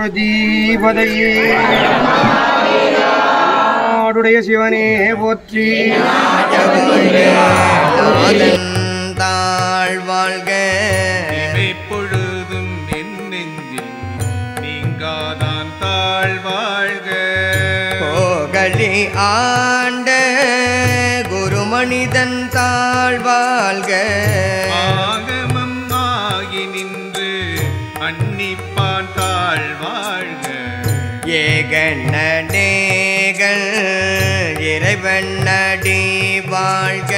பார்வதீபதையே நாடுடைய சிவனே போற்றி. தாழ் வாழ்க. பொழுதும் என் நெஞ்சில் நீங்காதான் தாழ் வாழ்க. கோகலி ஆண்ட குருமனிதன் வாழ்க. ஏகண்ணேகள் இறைவன் நடி வாழ்க.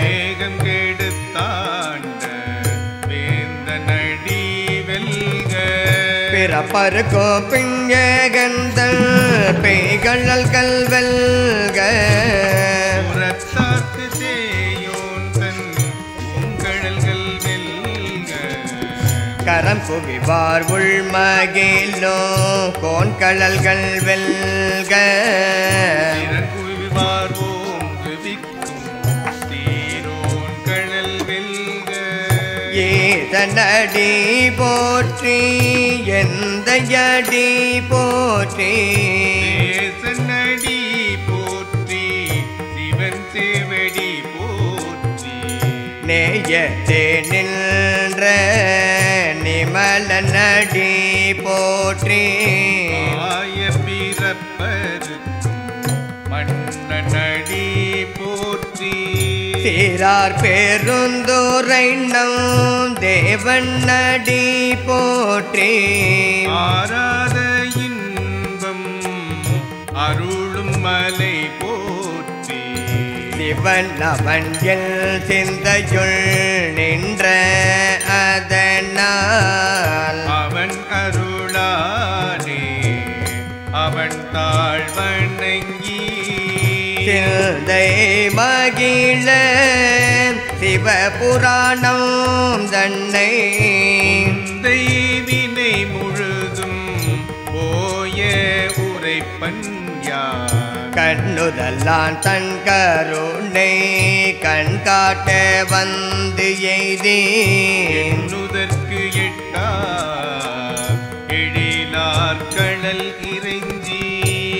வேகம் கெடுத்தாண்ட வேந்த நடி வெல்க. பிறப்பருக்கோ பிஞ்சகந்தல் பெய்கழல் கல்வல்க கரம் குவிவார் உள்மகிலோ கோன்கழல்கள் வெல்க. திறங்குவிவார் ஓங்கு விக்கும் தீரோன் கழல் வெல்க. ஏதனடி போற்றி எந்த அடி போற்றி. தேசநடி போற்றி சிவன் சேவடி போற்றி. நேயத்தே நின்ற நிமலனடி போற்றி. ஆய பிறப்பருக்கும் மன்னனடி போற்றி. சீரார் பெருந்துரைண்ணம் தேவன் நடி போற்றி. ஆராத சிவன் அவன் எல் சிந்தையுள் நின்ற அதனால். அவன் அருளானே அவன் தாழ் வணங்கி சிந்தை மகிழ சிவபுராணம் தன்னை தெய்வினை முழுதும் கண்ணுதல்லான் தன் கருணை கண் காட்ட வந்து எய்தி எண்ணுதற்கு எட்டா எழிலார் கடல் இறைஞ்சி.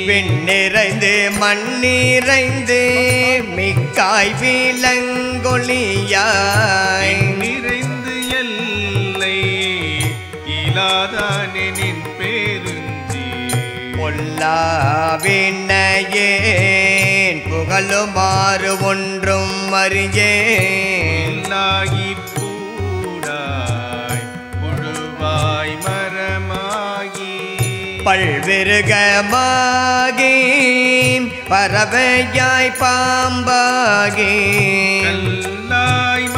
விண்ணிறைந்து மண்ணிறைந்து மிக்காய் விலங்கொழியாய். பொல்லாவினையேன் புகழுமாறு ஒன்றும் அறியேன். பூடாய் புழுவாய் மரமாகி. பல்விருகமாகி பறவையாய் பாம்பாகி கல்லாய்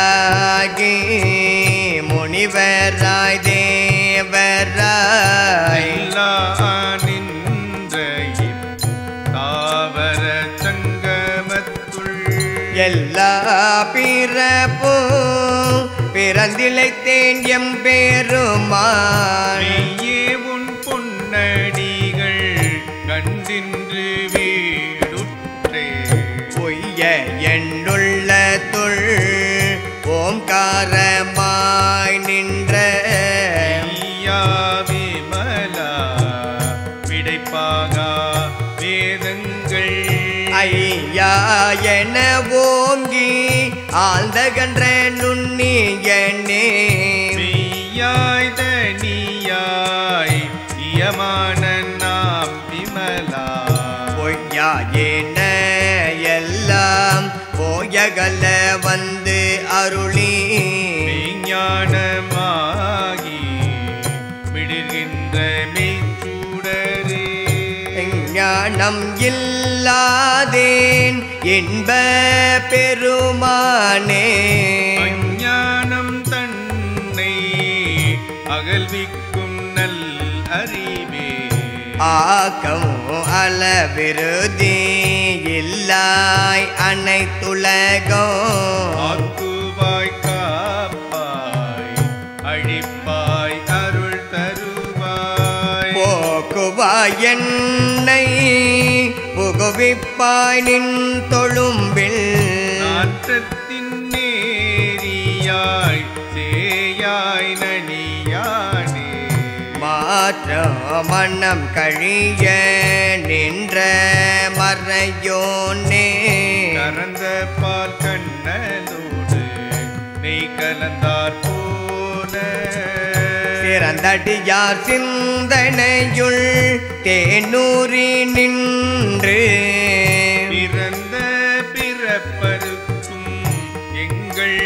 வல்லசுரராகி முனிவராய் தேவராய் நின்ற தாவர சங்கமத்துள். எல்லா பிறப்பும் பிறந்திழைத்தேன் எம் பெருமான் மெய்யே உன் பொன்னடிகள் கண்டின்று வீடுற்றே பொய்ய எண்ணுள்ள ஆழ்ந்தகன்ற நுண்ணியனே மெய்யாய் தனியாய் இயமான நாம் விமலா. பொய்யா என எல்லாம் போயகல வந்து அருளி. மெய்ஞானமாகி விடுகின்ற மெய்ச்சூடரே. ஞானம் இல்லாதேன் இன்ப பெருமானே. அஞ்ஞானம் தன்னை அகல்விக்கும் நல் அறிவே. ஆக்கம் அளவிருதி இல்லாய் அனைத்துலகம். ஆக்குவாய் காப்பாய் அழிப்பாய் அருள் தருவாய். போக்குவாய் என்னை புகுவிப்பாய் நின் தொழும்பில். நாற்றத்தின் நேரியாய் சேயாய் நனியானே. மாற்ற மன்னம் கழிய நின்ற மறையோனே கறந்த பால் கண்ணலோடு நெய் கலந்தார் போல. சிறந்தடியார் சிந்தனையுள் தேனூரி நின்று. பிறந்த பிறப்பருக்கும் எங்கள்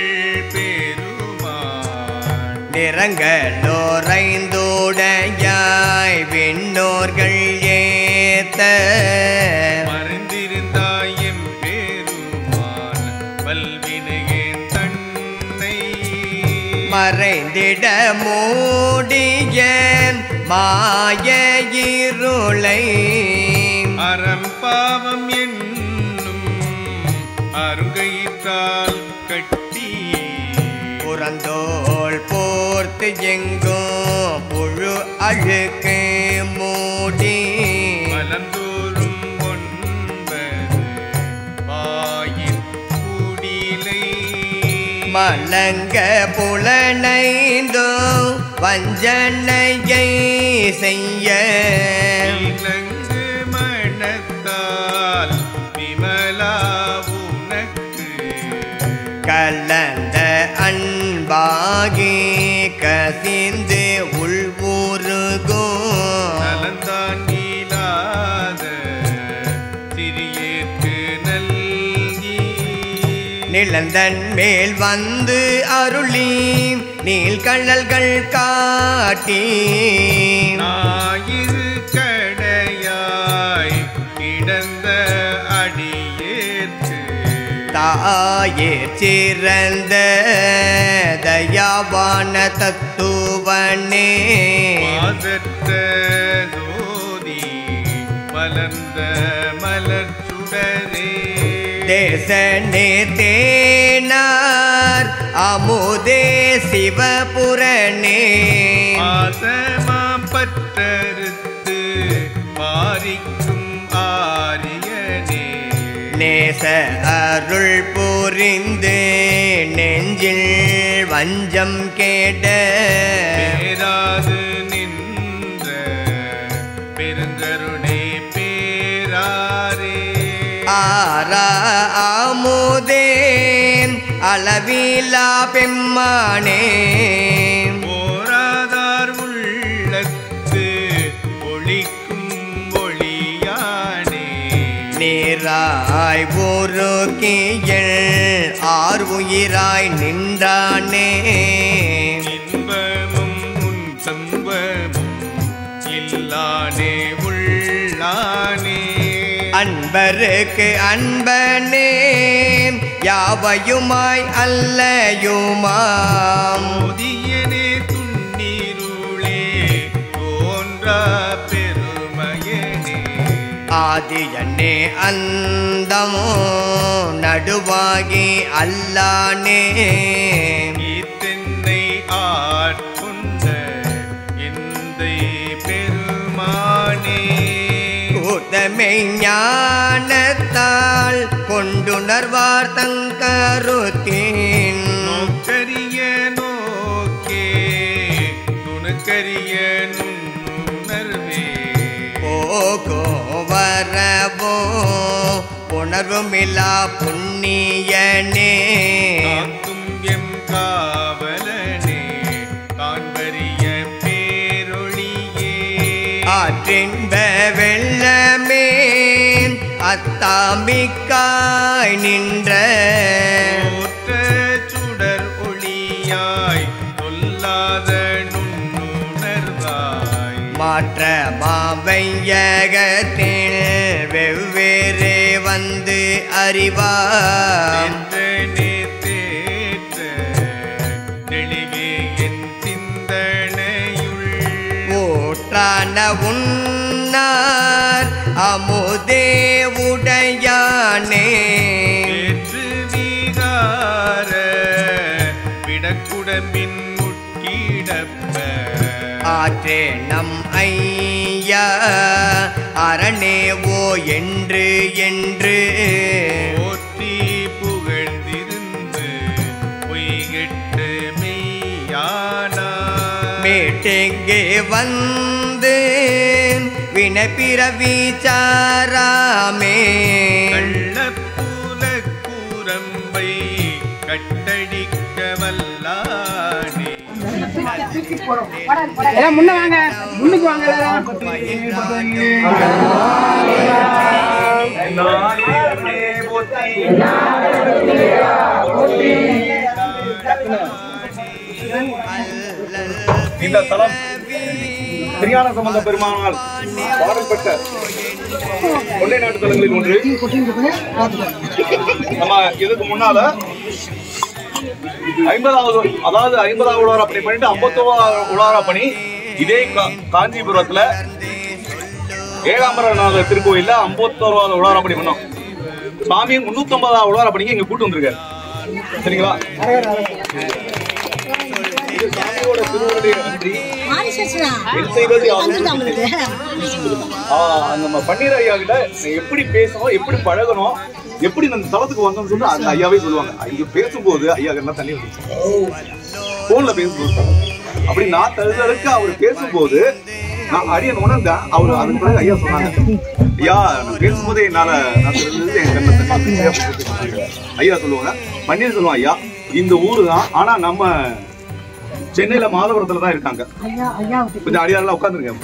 பெருமான். நிறங்களோரைந்தோடையாய் விண்ணோர்கள் ஏத்த. மறைந்திருந்தாய் எம் பெருமான் வல்வினையேன் தன்னை. மறைந்திட மூடிய மாய இருளை. அறம் பாவம் என்னும் அருகையிற்றால் கட்டி. புறந்தோள் போர்த்து எங்கும் புழு அழுக்கு மூடி. மலர்ந்தோறும் ஒன்பது வாயின் கூடிலை. மலங்க புலனைந்தோ வஞ்சனையை செய்ய. மனத்தால் விமலா உனக்கு. கலந்த அன்பாகி கசிந்து உள்வூருகும் நலந்தான் நீலாத சிறியேற்கு நல்கி. நிலந்தன் மேல் வந்து அருளி. நீள்கழல்கள் காட்டி ஞாயிறு கடையாய் கிடந்த அடியேற்கு தாயே சிறந்த தயாவான தத்துவனே. மாசற்ற ஜோதி மலர்ந்த மலர் சுடரே. தேசனே தேனார் அமுதே சிவபுரணே. பாசமாம் பற்றறுத்து மாறிக்கும் ஆரியனே. நேச அருள் புரிந்து நெஞ்சில் வஞ்சம் கேட பேராது நின்ற பெருங்கருணை பேராரே. ஆரா அமுதே அளவிலா பெம்மானே. போராதார் உள்ளத்து ஒளிக்கும் ஒளியானே. நீராய் உருக்கியல் ஆர் உயிராய் நின்றானே. இன்பமும் உன் துன்பமும் இல்லானே உள்ளானே. அன்பருக்கு அன்பனே. யாவையுமாய் அல்லையுமாம்? மோதியனே துண்ணீருளே தோன்றா பெருமையனே. ஆதியனே அந்தமோ நடுவாகி அல்லானே. ஈத்தென்னை ஆட்கொண்ட எந்தை பெருமானே. கூட்டமை ஞானத்தால் கொண்டுணர்வார் தங்கருத்தின் நோக்கரிய நோக்கே துணுக்கரிய நுண்ணுணர்வே. போகோ வரவோ உணர்வுமில்லா புண்ணியனே. அத்தாம்பிக்காய் நின்ற சுடர் ஒளியாய் சொல்லாத நுண்ணுணர்வாய். மாற்ற மாவையகத்தில் வெவ்வேறு வந்து சிந்தனையுள். ஊற்றான உன்னார் அமுதே தானே என்று நீரார விடக்குடம்பின் முட்கிடப்ப ஆற்றே நம் ஐயா அரணே ஓ என்று என்று. போற்றி புகழ்ந்திருந்து பொய்கிட்டு மெய்யானா மேட்டெங்கே வந்த வினப்பிறவி சாராமே கள்ளப்பூல கூரம்பை கட்டடிக்க வல்லானே முன்ன வாங்க. முன்னுக்கு வாங்க இந்த தலம் திருஞான சம்பந்த பெருமானால் பாடல்பட்ட கொள்ளை நாட்டு தலங்களில் ஒன்று. நம்ம இதுக்கு முன்னால ஐம்பதாவது அதாவது ஐம்பதாவது உலாரா பணி பண்ணிட்டு ஐம்பத்தோராவது உலாரா பணி இதே கா- காஞ்சிபுரத்துல ஏகாம்பரநாதர் திருக்கோயில்ல ஐம்பத்தோராவது உலாரா பணி பண்ணோம். சாமி முன்னூத்தி ஐம்பதாவது உலாரா பணிக்கு இங்க கூட்டு வந்திருக்காரு. சரிங்களா? நம்ம பன்னீர் ஐயா கிட்ட எப்படி பேசணும் எப்படி பழகணும் எப்படி நம்ம தளத்துக்கு வந்தோம்னு சொல்லி அந்த ஐயாவே சொல்லுவாங்க. இங்க பேசும்போது ஐயா என்ன தண்ணி வந்துச்சு போன்ல பேசும்போது. அப்படி நான் தழுதலுக்கு அவர் பேசும்போது நான் அடியன் உணர்ந்தேன். அவர் அதுக்கு பிறகு ஐயா சொன்னாங்க. ஐயா நான் பேசும்போதே என்னால நான் தெரிஞ்சது என் சொன்னாங்க. ஐயா சொல்லுவாங்க. பன்னீர் சொல்லுவாங்க ஐயா இந்த ஊரு தான் ஆனா நம்ம சென்னையில மாதவரத்துல தான் இருக்காங்க. கொஞ்சம் அடியாரெல்லாம் உட்காந்துருங்க.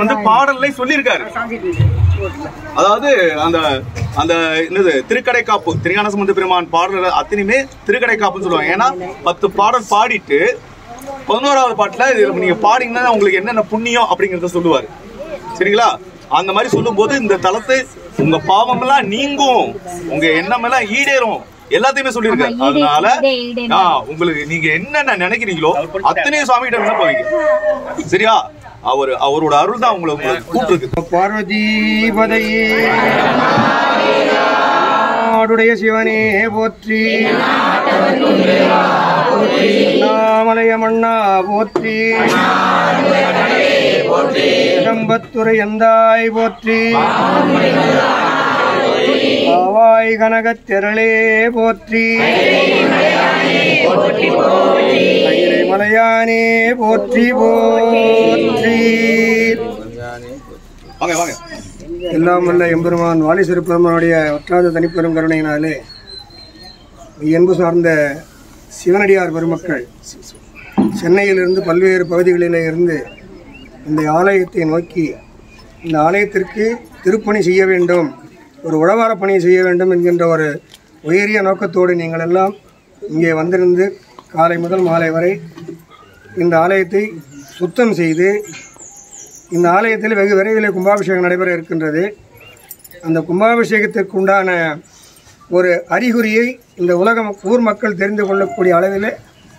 வந்து பாடல்ல சொல்லியிருக்காரு. அதாவது அந்த அந்த என்னது திருக்கடை காப்பு திருஞான சம்பந்த பெருமான் பாடல் அத்தனையுமே திருக்கடை காப்புன்னு சொல்லுவாங்க. ஏன்னா பத்து பாடல் பாடிட்டு பதினோராவது பாட்டுல இது நீங்க பாடிங்கன்னா உங்களுக்கு என்னென்ன புண்ணியம் அப்படிங்கறத சொல்லுவாரு. சரிங்களா? அந்த மாதிரி சொல்லும்போது இந்த தலத்தை உங்க பாவம் எல்லாம் நீங்கும். உங்க எண்ணம் எல்லாம் ஈடேறும். எல்லாத்தையுமே சொல்லியிருக்காரு. அதனால ஆ, உங்களுக்கு நீங்க என்னென்ன நினைக்கிறீங்களோ அத்தனையும் சுவாமி கிட்ட வைங்க சரியா? அவர் அவரோட அருள் தான் உங்களை உங்களை கூப்பிட்டுருக்கு. பார்வதிபதையே சிவனே போற்றி. நாமலைய மண்ணா போற்றி. கடம்பத்துறை எந்தாய் போற்றி. ஆவாய் கனகத் திரளே போற்றி. மலையானே போற்றி போற்றி. எல்லாம் வல்ல எம்பெருமான் வாலி சிறுபெருமானுடைய ஒற்றாத தனிப்பெரும் கருணையினாலே என்பு சார்ந்த சிவனடியார் பெருமக்கள் சென்னையிலிருந்து பல்வேறு பகுதிகளிலே இருந்து இந்த ஆலயத்தை நோக்கி இந்த ஆலயத்திற்கு திருப்பணி செய்ய வேண்டும். ஒரு உழவார பணியை செய்ய வேண்டும் என்கின்ற ஒரு உயரிய நோக்கத்தோடு நீங்கள் எல்லாம் இங்கே வந்திருந்து காலை முதல் மாலை வரை இந்த ஆலயத்தை சுத்தம் செய்து இந்த ஆலயத்தில் வெகு விரைவில் கும்பாபிஷேகம் நடைபெற இருக்கின்றது. அந்த கும்பாபிஷேகத்திற்கு உண்டான ஒரு அறிகுறியை இந்த உலகம் ஊர் மக்கள் தெரிந்து கொள்ளக்கூடிய அளவில்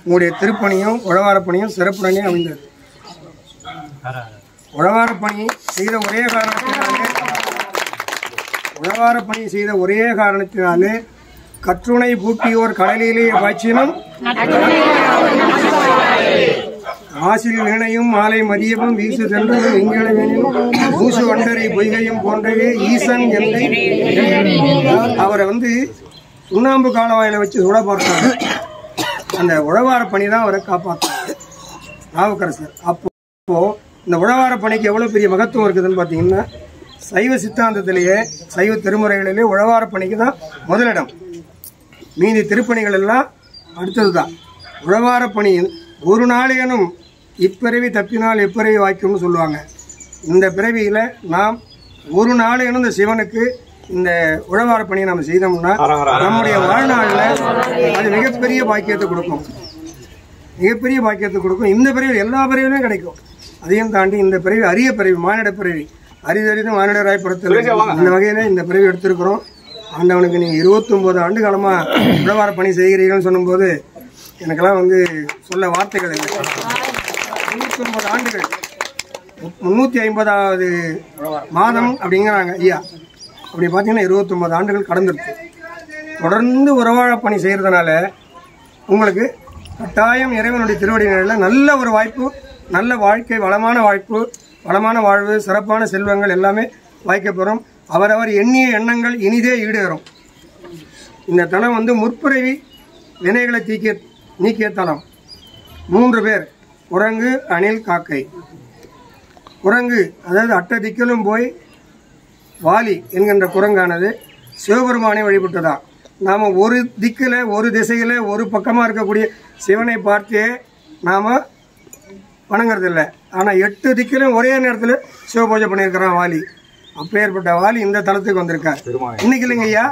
உங்களுடைய திருப்பணியும் உழவாரப்பணியும் சிறப்புடனே அமைந்தது. உழவாரப்பணி செய்த ஒரே காரணத்தினாலே உழவார பணி செய்த ஒரே காரணத்தினாலே கற்றுணை பூட்டியோர் கடலிலே பாய்ச்சினும் ஆசில் வீணையும் மாலை மதியமும் வீசு சென்றதும் எங்களவேனும் பூசு வண்டரை பொய்கையும் போன்றவே ஈசன் எல்லை அவரை வந்து சுண்ணாம்பு காலவாயில வச்சு சுட பார்த்தாங்க அந்த உழவார பணி தான் அவரை காப்பாற்றாங்க நாவுக்கரசர் அப்போ இந்த உழவார பணிக்கு எவ்வளவு பெரிய மகத்துவம் இருக்குதுன்னு பார்த்தீங்கன்னா சைவ சித்தாந்தத்திலேயே சைவ திருமுறைகளிலே உழவார பணிக்கு தான் முதலிடம். மீதி திருப்பணிகள் எல்லாம் அடுத்தது தான் உழவார பணியில் ஒரு நாளையனும் இப்பிறவி தப்பினால் எப்பிறவி வாய்க்கும்னு சொல்லுவாங்க. இந்த பிறவியில் நாம் ஒரு நாளையனும் இந்த சிவனுக்கு இந்த உழவார பணியை நம்ம செய்தோம்னா நம்முடைய வாழ்நாளில் அது மிகப்பெரிய பாக்கியத்தை கொடுக்கும். மிகப்பெரிய பாக்கியத்தை கொடுக்கும். இந்த பிறவி எல்லா பிறவிலையும் கிடைக்கும். அதையும் தாண்டி இந்த பிறவி அரிய பிறவி மானிட பிறவி. அரிதறிது மானிடராய் பிறத்தல் இந்த வகையில இந்த பிறவி எடுத்திருக்கிறோம். ஆண்டவனுக்கு நீங்க 29 ஆண்டு காலமா உழவார பணி செய்கிறீர்கள்னு சொல்லும்போது எனக்கெல்லாம் வந்து சொல்ல வார்த்தைகள் இல்லை. 29 ஆண்டுகள். முன்னூத்தி ஐம்பதாவது மாதம் அப்படிங்கிறாங்க. ஐயா அப்படி பார்த்தீங்கன்னா 29 ஆண்டுகள் கடந்துருக்கு. தொடர்ந்து உறவாழ பணி செய்யறதுனால உங்களுக்கு கட்டாயம் இறைவனுடைய திருவடி நிலையில நல்ல ஒரு வாய்ப்பு நல்ல வாழ்க்கை வளமான வாய்ப்பு வளமான வாழ்வு சிறப்பான செல்வங்கள் எல்லாமே வாய்க்கப்பெறும் அவரவர் எண்ணிய எண்ணங்கள் இனிதே ஈடேறும். இந்த தனம் வந்து முற்பிறவி வினைகளை தீக்கிய நீக்கிய தனம் மூன்று பேர். குரங்கு அணில் காக்கை. குரங்கு அதாவது அட்ட திக்கிலும் போய் வாலி என்கின்ற குரங்கானது சிவபெருமானை வழிபட்டதா? நாம் ஒரு திக்கில் ஒரு திசையில் ஒரு பக்கமாக இருக்கக்கூடிய சிவனை பார்த்தே நாம் வணங்குறது இல்லை ஆனால் எட்டு திக்கிலும் ஒரே நேரத்தில் சிவபூஜை பண்ணியிருக்கிறான் வாலி. அப்பேற்பட்ட வாலி இந்த தலத்துக்கு வந்திருக்கார். இன்னைக்கு இல்லைங்க ஐயா.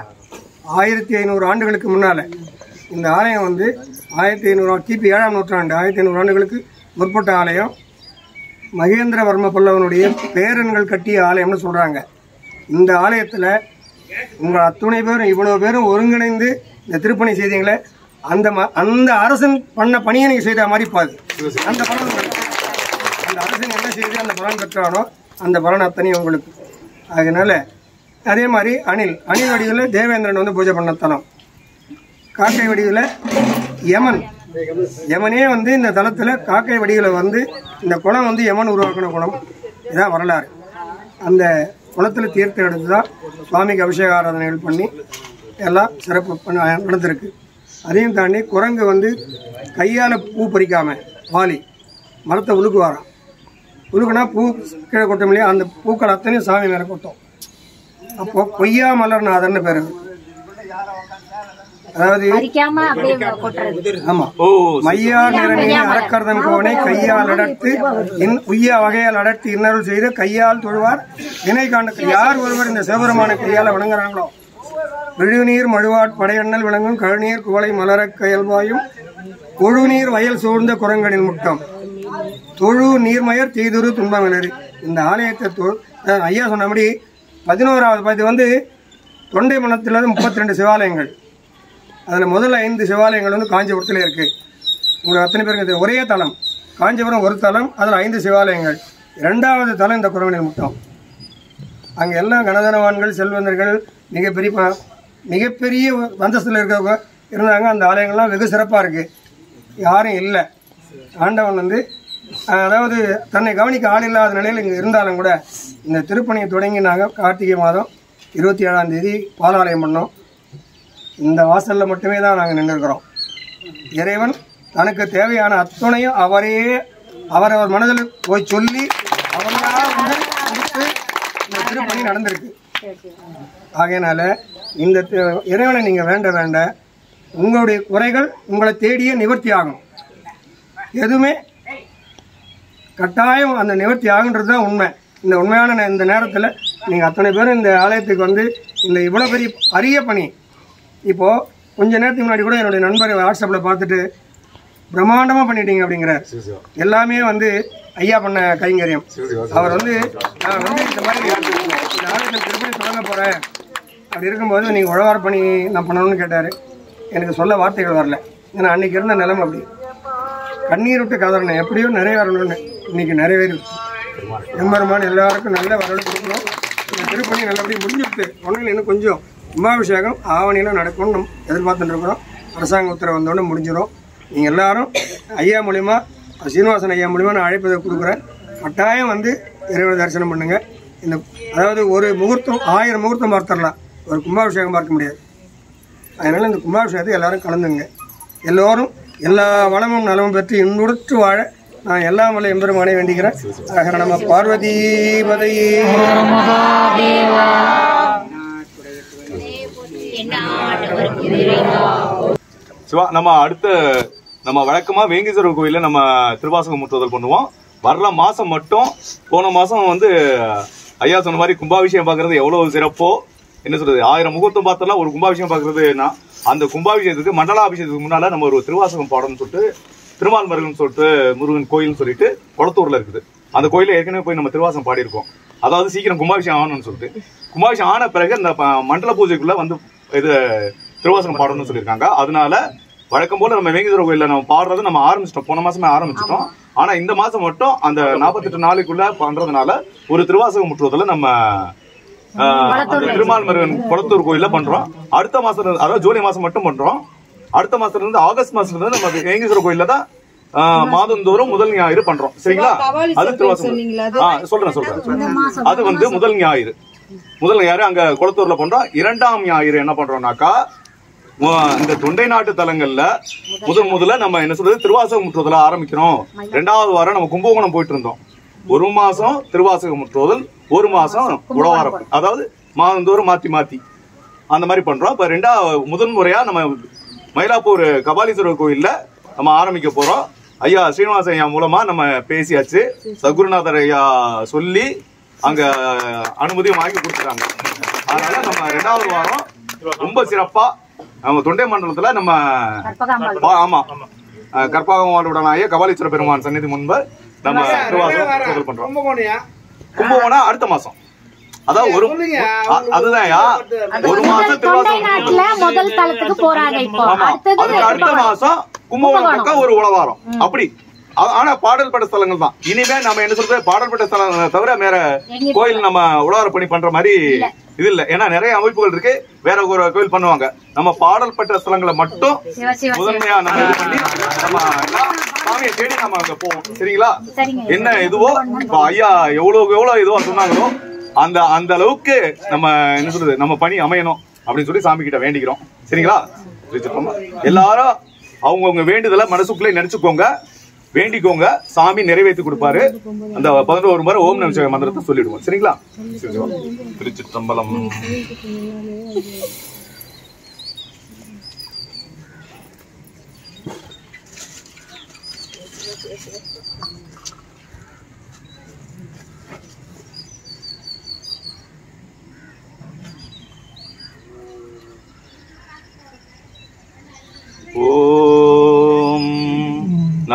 ஆயிரத்தி ஐநூறு ஆண்டுகளுக்கு முன்னால இந்த ஆலயம் வந்து ஆயிரத்தி ஐநூறு கிபி ஏழாம் நூற்றாண்டு ஆயிரத்தி ஐநூறு ஆண்டுகளுக்கு முற்பட்ட ஆலயம். மகேந்திரவர்ம பல்லவனுடைய பேரன்கள் கட்டிய ஆலயம்னு சொல்றாங்க. இந்த ஆலயத்துல உங்க அத்துணை பேரும் இவ்வளவு பேரும் ஒருங்கிணைந்து இந்த திருப்பணி செய்தீங்களே அந்த அந்த அரசன் பண்ண பணியை நீங்க செய்த மாதிரி பாது அந்த உங்களுக்கு. அந்த அரசன் என்ன செய்து அந்த பலன் பெற்றானோ அந்த பலன் அத்தனையும் உங்களுக்கு. அதனால அதே மாதிரி அணில் அணில் வடிவில் தேவேந்திரன் வந்து பூஜை பண்ண தலம் காக்கை வடிவில் யமன். யமனே வந்து இந்த தலத்தில் காக்கை வடிவில் வந்து இந்த குளம் வந்து யமன் உருவாக்கின குளம். இதான் வரலாறு. அந்த குளத்தில் தீர்த்தம் எடுத்து தான் சுவாமிக்கு அபிஷேக ஆராதனைகள் பண்ணி எல்லாம் சிறப்பு பண்ண நடந்திருக்கு. அதையும் தாண்டி குரங்கு வந்து கையால் பூ பறிக்காமல் வாலி மரத்தை உழுக்குவாராம் உழுக்குனா பூ கீழே கொட்டும் இல்லையா? அந்த பூக்கள் அத்தனையும் சாமி மேலே கொட்டும். அப்போ கொய்யா மலர்நாதர்னு பேர் அதாவது பறிக்காம அப்படியே கொட்டுறது. ஆமா. மையா நிறமே அரக்கர்தன் கோனை கையால் அடர்த்து இன் உய்ய வகையால் அடர்த்து இன்னருள் செய்து கையால் தொழுவார். வினை காண்ட யார் ஒருவர் இந்த சிவபெருமான கையால வணங்குறாங்களோ? விழுநீர் மழுவாட் படையண்ணல் விளங்கும் கழுநீர் குவளை மலரக் கயல்வாயும் கொழுநீர் வயல் சூழ்ந்த குரங்கனின் முட்டம். தொழு நீர்மயர் தீதுரு துன்பமிலரு இந்த ஆலயத்தை தொ- ஐயா சொன்னபடி பதினோராவது பதி வந்து தொண்டை மனத்தில் முப்பத்தி ரெண்டு சிவாலயங்கள். அதில் முதல் ஐந்து சிவாலயங்கள் வந்து காஞ்சிபுரத்தில் இருக்கு. உங்களுக்கு அத்தனை பேருக்கு ஒரே தலம். காஞ்சிபுரம் ஒரு தலம் அதில் ஐந்து சிவாலயங்கள். இரண்டாவது தலம் இந்த குரவனில் முட்டம். அங்கே எல்லாம் கனதனவான்கள் செல்வந்தர்கள் மிகப்பெரிய ப- மிகப்பெரிய அந்தஸ்தில் இருக்கிறவங்க இருந்தாங்க. அந்த ஆலயங்கள்லாம் வெகு சிறப்பாக இருக்குது யாரும் இல்லை. ஆண்டவன் வந்து அதாவது தன்னை கவனிக்க ஆள் இல்லாத நிலையில் இங்கே இருந்தாலும் கூட இந்த திருப்பணியை தொடங்கி நாங்கள் கார்த்திகை மாதம் இருபத்தி ஏழாம் தேதி பாலாலயம் பண்ணோம். இந்த வாசலில் மட்டுமே தான் நாங்கள் நின்றுருக்கிறோம் இறைவன் தனக்கு தேவையான அத்துணையும் அவரே அவரவர் மனதில் போய் சொல்லி அவர்களாக வந்து கொடுத்து இந்த திருப்பணி நடந்திருக்கு. ஆகையினால இந்த இறைவனை நீங்கள் வேண்ட வேண்ட உங்களுடைய குறைகள் உங்களை தேடியே நிவர்த்தி ஆகும் எதுவுமே கட்டாயம் அந்த நிவர்த்தி ஆகுன்றது தான் உண்மை. இந்த உண்மையான இந்த நேரத்தில் நீங்கள் அத்தனை பேரும் இந்த ஆலயத்துக்கு வந்து இந்த இவ்வளோ பெரிய அரிய பணி. இப்போது கொஞ்ச நேரத்துக்கு முன்னாடி கூட என்னுடைய நண்பர் வாட்ஸ்அப்பில் பார்த்துட்டு பிரம்மாண்டமாக பண்ணிட்டீங்க அப்படிங்கிறார். எல்லாமே வந்து ஐயா பண்ண கைங்கரியம். அவர் வந்து நான் வந்து இந்த மாதிரி இந்த ஆலயத்தில் திருப்பணி தொடங்க போகிறேன் அப்படி இருக்கும்போது நீங்கள் உழவார பணி நான் பண்ணணும்னு கேட்டார். எனக்கு சொல்ல வார்த்தைகள் வரல. ஏன்னா அன்னைக்கு இருந்த நிலைமை அப்படி. கண்ணீர் விட்டு கதறணும். எப்படியோ நிறைவேறணும்னு. இன்னைக்கு நிறைவேறி எம்பெருமான் எல்லாருக்கும் நல்ல வரவேற்பு கொடுக்கணும். இந்த திருப்பணி நல்லபடியாக முடிஞ்சிருக்கு ஒன்றில் இன்னும் கொஞ்சம் கும்பாபிஷேகம் ஆவணியில் நடக்கும்னு நம்ம எதிர்பார்த்துட்டு இருக்கிறோம் அரசாங்க உத்தரவு வந்தோடனே முடிஞ்சிடும் நீங்கள் எல்லாரும் ஐயா மூலிமா சீனிவாசன் ஐயா மூலிமா நான் அழைப்பதை கொடுக்குறேன். கட்டாயம் வந்து இறைவனை தரிசனம் பண்ணுங்கள் இந்த அதாவது ஒரு முகூர்த்தம் ஆயிரம் முகூர்த்தம் பார்த்துடலாம் ஒரு கும்பாபிஷேகம் பார்க்க முடியாது. அதனால் இந்த கும்பாபிஷேகத்தை எல்லோரும் கலந்துங்க. எல்லோரும் எல்லா வளமும் நலமும் பெற்று இன்புற்று வாழ நான் எல்லாம் வல்ல எம்பெருமானை வேண்டிக்கிறேன். அகர நம பார்வதி பதையே சிவா நம்ம அடுத்த நம்ம வழக்கமா வேங்கீஸ்வரர் கோயிலில் நம்ம திருவாசகம் முற்றுதல் பண்ணுவோம். வர்ற மாசம் மட்டும் போன மாசம் வந்து ஐயா சொன்ன மாதிரி கும்பாபிஷேகம் பார்க்குறது எவ்வளவு சிறப்போ என்ன சொல்றது ஆயிரம் முகூர்த்தம் பார்த்தலாம் ஒரு கும்பாபிஷேகம் பார்க்கறதுனா அந்த கும்பாபிஷேகத்துக்கு மண்டலாபிஷேகத்துக்கு முன்னால நம்ம ஒரு திருவாசகம் பாடம்னு சொல்லிட்டு திருமால் மருகன் சொல்லிட்டு முருகன் கோயில்னு சொல்லிட்டு குளத்தூர்ல இருக்குது. அந்த கோயில ஏற்கனவே போய் நம்ம திருவாசகம் பாடியிருக்கோம். அதாவது சீக்கிரம் கும்பாபிஷேகம் ஆகணும்னு சொல்லிட்டு. கும்பாபிஷேகம் ஆன பிறகு அந்த ப- மண்டல பூஜைக்குள்ள வந்து இது திருவாசகம் பாடணும்னு சொல்லியிருக்காங்க. அதனால வழக்கம் போல நம்ம வேங்கேஸ்வர கோயில்ல நம்ம பாடுறது நம்ம ஆரம்பிச்சிட்டோம். போன மாசமே ஆரம்பிச்சிட்டோம். ஆனா இந்த மாசம் மட்டும் அந்த நாற்பத்தெட்டு நாளைக்குள்ள பண்றதுனால ஒரு திருவாசகம் முற்றுவதில் நம்ம திருமால் முருகன் குளத்தூர் கோயில்ல பண்றோம். அடுத்த மாசம் அதாவது ஜூலை மாசம் மட்டும் பண்றோம். அடுத்த மாசத்துல இருந்து ஆகஸ்ட் மாசத்துல இருந்து நம்ம வேங்கேஸ்வர கோயில்ல தான் ஆஹ், மாதந்தோறும் முதல் ஞாயிறு பண்றோம். சரிங்களா? அது திருவாசகம். ஆ, சொல்றேன் சொல்றேன் அது வந்து முதல் ஞாயிறு. முதல் ஞாயிறு அங்க குளத்தூர்ல பண்றோம். இரண்டாம் ஞாயிறு என்ன பண்றோம்னாக்கா இந்த தொண்டை நாட்டு தலங்கள்ல முதல் முதல்ல நம்ம என்ன சொல்றது திருவாசக முற்றுதல ஆரம்பிக்கிறோம். ரெண்டாவது வாரம் நம்ம கும்பகோணம் போயிட்டு இருந்தோம். ஒரு மாசம் திருவாசக முற்றுதல் ஒரு மாசம் உழவாரம் அதாவது மாதந்தோறும் மாத்தி மாத்தி. அந்த மாதிரி பண்றோம். இப்ப ரெண்டா முதன் முறையா நம்ம மயிலாப்பூர் கபாலீஸ்வரர் கோயில்ல நம்ம ஆரம்பிக்க போறோம். ஐயா ஸ்ரீனிவாச ஐயா மூலமா நம்ம பேசியாச்சு. சகுருநாதர் ஐயா சொல்லி அங்க அனுமதியும் வாங்கி கொடுத்துட்டாங்க. அதனால நம்ம ரெண்டாவது வாரம் ரொம்ப சிறப்பா நம்ம தொண்டை மண்டலத்துல நம்ம பா- ஆமா. அஹ், கற்பகமாளுடனாய கபாலீஸ்வர பெருமான் சந்நிதி முன்பு நம்ம முற்றுதல் பண்றோம். கும்பகோணம் அடுத்த மாசம். அதான் ஒரு அ- அதுதான்யா. ஒரு மாசம் நாட்டுல முதல் தளத்துக்கு போறாங்க இப்போ. அடுத்த மாசம் கும்பகோணம். பக்கம் ஒரு உளவாரம் அப்படி. ஆனா பாடல் பட்ட ஸ்தலங்கள் தான். இனிமே நம்ம என்ன சொல்றது? பாடல் பட்ட ஸ்தலம் தவிர வேற கோயில் நம்ம உழவார பணி பண்ற மாதிரி இது இல்ல. ஏன்னா நிறைய அமைப்புகள் இருக்கு. வேற ஒரு கோயில் பண்ணுவாங்க. நம்ம பாடல் பட்ட ஸ்தலங்களை மட்டும் முதன்மையா நம்ம இது பண்ணி நம்ம சாமியை தேடி நம்ம அங்க போவோம். சரிங்களா? சரிங்க. என்ன இதுவோ? இப்ப ஐயா எவ்வளவு எவ்வளவு இதுவோ சொன்னாங்களோ அந்த அந்த அளவுக்கு நம்ம என்ன சொல்றது நம்ம பணி அமையணும் அப்படின்னு சொல்லி சாமி கிட்ட வேண்டிக்கிறோம். சரிங்களா? வச்சிருக்கோமா? எல்லாரும் அவங்கவுங்க வேண்டுதலை மனசுக்குள்ளே நினைச்சுக்கோங்க வேண்டிக்கோங்க. சாமி நிறைவேற்றி கொடுப்பாரு. அந்த பதினோரு முறை ஓம் நம மந்திரத்தை சொல்லிடுவோம். சரிங்களா? சரிங்களா? திருச்சிற்றம்பலம்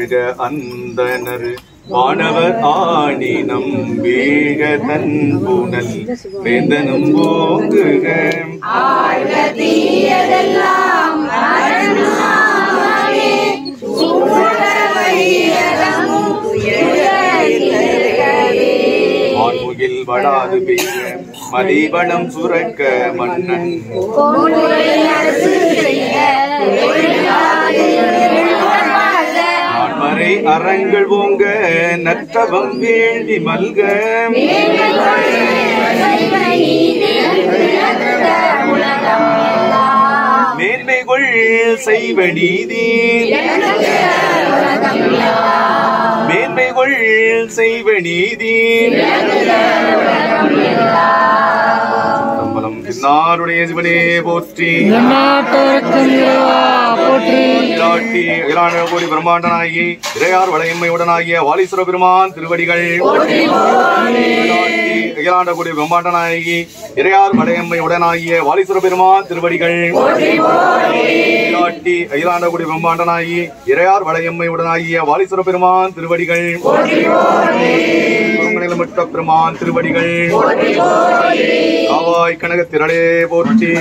வாழ்க அந்தனர். வானவர் ஆணினம் வேக தன் புனல் வேந்தனும் போங்குக வான்முகில் வடாது பெய்ய மதிவளம் சுரக்க மன்னன். நான்மறை அறங்கள் ஓங்க நற்றவம் வேள்வி மல்க. மேன்மைகள் செய்வ நீதி. மேன்மைகள் செய்வ நீதி. பின்னாருடைய சிவனே போற்றி. கோடி பிரம்மாண்டனாகி இறையார் வளையம்மையுடனாகிய வாலீஸ்வர பெருமான் திருவடிகள். அகிலாண்ட கோடி பிரம்மாண்டனாகி இறையார் வளையம்மை உடனாகிய வாலீஸ்வர பெருமான் திருவடிகள். இராட்டி அகிலாண்ட கோடி பிரம்மாண்டனாகி இறையார் வளையம்மை உடனாகிய வாலீஸ்வர பெருமான் திருவடிகள். கணிலமற்ற பெருமான் திருவடிகள். காவாய் கனக போற்றி.